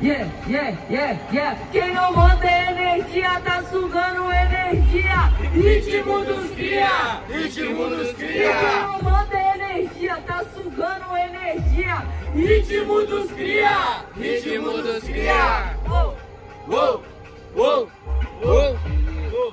yeah, yeah, yeah, yeah. Quem não manda energia tá sugando energia. Ritmo dos cria, ritmo dos quem cria, não manda energia tá sugando energia. Ritmo dos cria, ritmo dos cria. Oh. Uou, uou, uou. É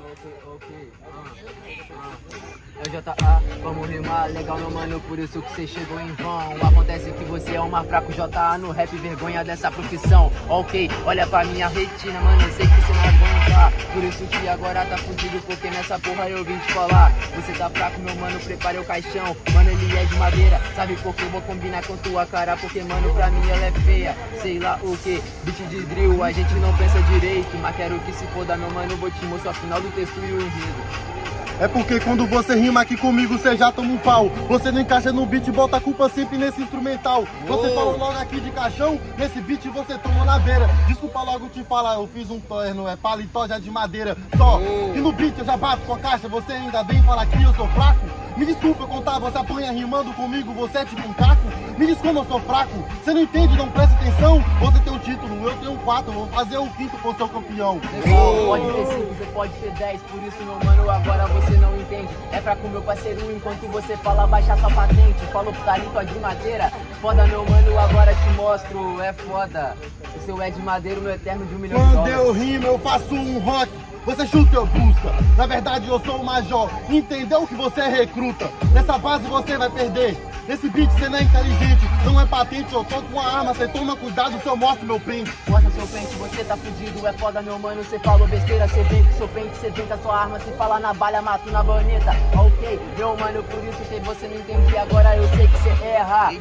o JA, vamos rimar legal meu mano, por isso que cê chegou em vão. Acontece que você é uma fraco JA no rap, vergonha dessa profissão. Ok, olha pra minha retina, mano, eu sei que você não aguenta. Por isso que agora tá fudido, porque nessa porra eu vim te falar. Você tá fraco meu mano, prepare o caixão. Mano, ele é de madeira, sabe por que eu vou combinar com tua cara? Porque mano, pra mim ela é feia, sei lá o que Beat de drill, a gente não pensa direito. Mas quero que se foda meu mano, vou te mostrar o final do texto e o enredo É porque quando você rima aqui comigo, você já toma um pau. Você não encaixa no beat, bota a culpa sempre nesse instrumental. Você falou logo aqui de caixão, nesse beat você tomou na beira. Desculpa logo te falar, eu fiz um torno, é paletó já de madeira. Só que no beat eu já bato com a caixa, você ainda vem falar que eu sou fraco. Me desculpa eu contar, você apanha rimando comigo, você é tipo um caco. Me como eu sou fraco, você não entende, não presta atenção. Você tem um título, eu tenho um quatro, vou fazer o quinto por ser campeão. Legal, pode ter 5, você pode ter 10, por isso meu mano, agora você não entende. É fraco meu parceiro, enquanto você fala baixar sua patente. Falou talento de madeira, foda meu mano, agora te mostro, é foda. O seu é de madeira, o meu eterno de um milhão de Quando dólares. eu rimo, eu faço um rock. Você chuta, eu busca. Na verdade, eu sou o major. Entendeu que você é recruta? Nessa base você vai perder. Nesse beat você não é inteligente, não é patente. Eu tô com a arma, você toma cuidado se eu mostro meu print. Mostra seu pente, você tá fudido, é foda meu mano, você falou besteira, você vem com seu pente, você tenta sua arma, se falar na balha, mato na baneta. Ok, meu mano, por isso que você não entende, agora eu sei que você erra.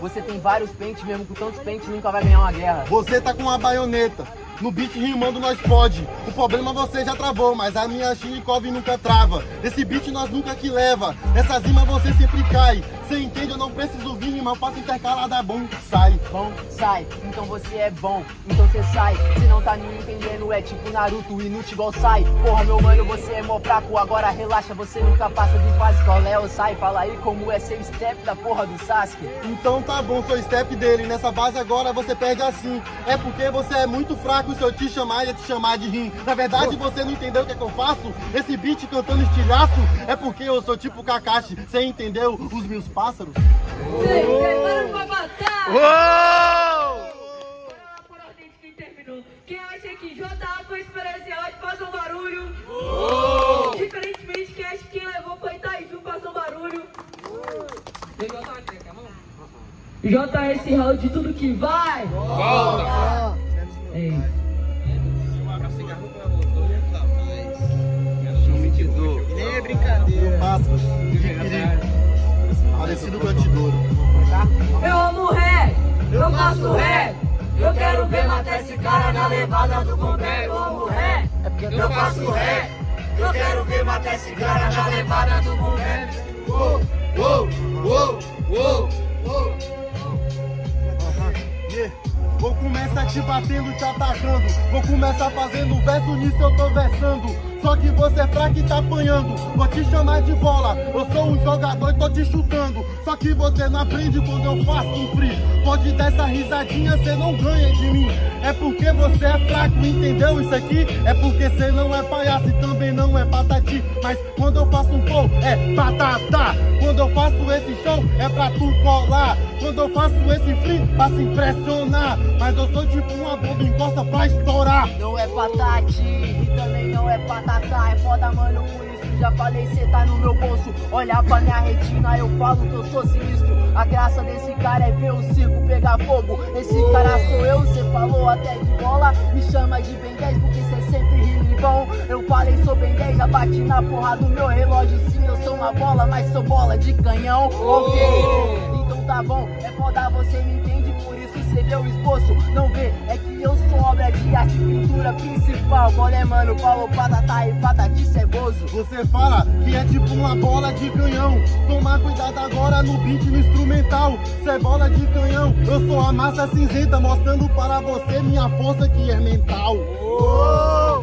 Você tem vários pentes, mesmo com tantos pentes, nunca vai ganhar uma guerra. Você tá com uma baioneta. No beat rimando nós pode. O problema você já travou, mas a minha Shinikov nunca trava. Esse beat nós nunca que leva. Essa rima você sempre cai. Cê entende? Eu não preciso vir, mas eu faço intercalada bom. Sai. Bom, sai, então você é bom, então você sai. Se não tá me entendendo, é tipo Naruto, inútil igual sai. Porra, meu mano, você é mó fraco, agora relaxa, você nunca passa de fase. Qual é o sai? Fala aí como é ser step da porra do Sasuke. Então tá bom, sou step dele. Nessa base agora você perde assim. É porque você é muito fraco. Se eu te chamar, ia te chamar de rim. Na verdade, você não entendeu o que é que eu faço? Esse beat cantando estilhaço é porque eu sou tipo Kakashi. Você entendeu os meus pássaros? Sei, prepara pra matar. Uou! Por ordem de quem terminou. Quem acha que JA foi experiência hoje, faça um barulho. Diferentemente, quem acha que quem levou foi Taiju, faça um barulho. J esse round de tudo que vai. Volta! É isso. Nem é brincadeira. Pássaros. De perigo. Parecido com antidouro. Eu amo ré, eu faço ré. Eu quero ver matar esse cara na levada do bombé. Eu amo ré, eu faço ré. Eu quero ver matar esse cara na levada do bombé. Uou, uou, uou, uou, uou. Vou começar te batendo, te atacando. Vou começar fazendo verso nisso, eu tô versando. Só que você é fraco e tá apanhando. Vou te chamar de bola. Eu sou um jogador e tô te chutando. Só que você não aprende quando eu faço um free. Pode dar essa risadinha, você não ganha de mim. É porque você é fraco, entendeu isso aqui? É porque você não é palhaço e também não é patati. Mas quando eu faço um flow, é batata. Quando eu faço esse show, é pra tu colar. Quando eu faço esse free, pra se impressionar. Mas eu sou tipo uma bomba encosta pra estourar. Não é patati e também não é patatá. É foda, mano, por isso já falei, cê tá no meu bolso. Olhar pra minha retina, eu falo que eu sou sinistro. A graça desse cara é ver o circo pegar fogo. Esse cara sou eu, cê falou até de bola. Me chama de Ben 10 porque cê sempre rima bom. Eu falei, sou Ben 10, já bati na porra do meu relógio. Sim, eu sou uma bola, mas sou bola de canhão. Ok, então tá bom, é foda, você me entende, por isso cê vê o esboço. Não vê, é que eu sou obra de arte, pintura principal. Qual é, mano? Falou patata e patati. Você fala que é tipo uma bola de canhão. Tomar cuidado agora no beat, no instrumental. Cê é bola de canhão. Eu sou a massa cinzenta, mostrando para você minha força que é mental.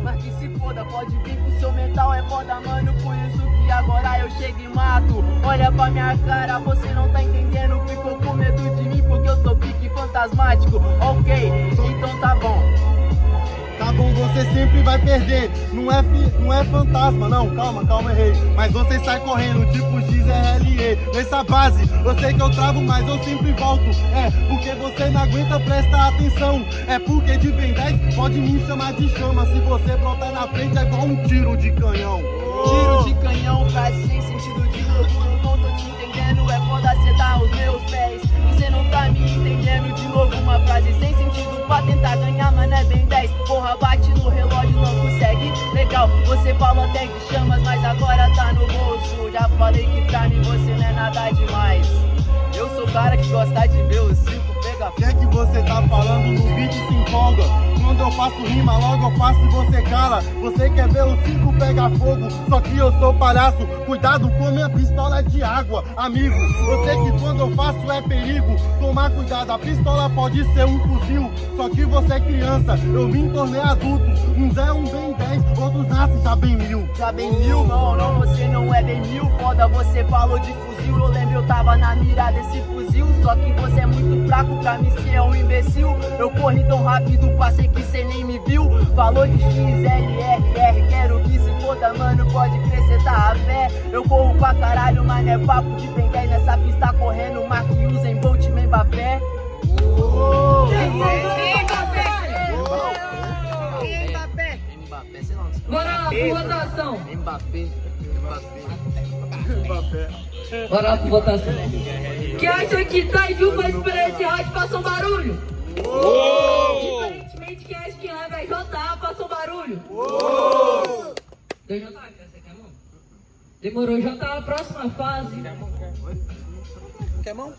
Mas que se foda, pode vir com seu mental, é foda, mano. Por isso que agora eu chego e mato. Olha pra minha cara, você não tá entendendo. Ficou com medo de mim porque eu tô pique fantasmático. Ok, então tá bom. Você sempre vai perder. Não é, não é fantasma, não, calma, calma, errei. Mas você sai correndo, tipo XRLE. Nessa base, eu sei que eu travo, mas eu sempre volto. É, porque você não aguenta prestar atenção. É porque de bem 10 pode me chamar de chama. Se você brotar na frente, é igual um tiro de canhão. Tiro de canhão, frase sem sentido de novo. Não tô te entendendo, é foda acertar os meus pés. Você não tá me entendendo de novo. Uma frase sem sentido pra tentar ganhar, mas Porra, bate no relógio, não consegue. Legal, você falou até que chamas, mas agora tá no bolso. Já falei que pra mim você não é nada demais. Eu sou o cara que gosta de ver o circo pegar O que você tá falando no beat se empolga? Quando eu faço rima, logo eu faço e você cala. Você quer ver o circo pegar fogo? Só que eu sou palhaço. Cuidado com minha pistola de água, amigo. Eu sei que quando eu faço é perigo. Tomar cuidado, a pistola pode ser um fuzil. Só que você é criança, eu me tornei adulto. Uns é um bem 10, outros nascem já bem mil. Já bem mil, não, não, você não foda, você falou de fuzil, eu lembro, eu tava na mira desse fuzil, só que você é muito fraco pra mim ser um imbecil, eu corri tão rápido, passei que cê nem me viu, falou de XLRR, quero que se foda, mano, pode crescer, tá a fé, eu corro pra caralho, mas não é papo de bem 10 nessa pista correndo, Mark Usain Bolt, Mbappé. Mbappé, sei lá, sei. Bora lá pro votação. Mbappé. Bora lá pro votação. Quem acha que tá e vai esperar esse rádio faça um barulho? Diferentemente, quem acha que vai JA faça um barulho? Deu JA, você quer a mão? Demorou, JA, próxima fase. Quer mão?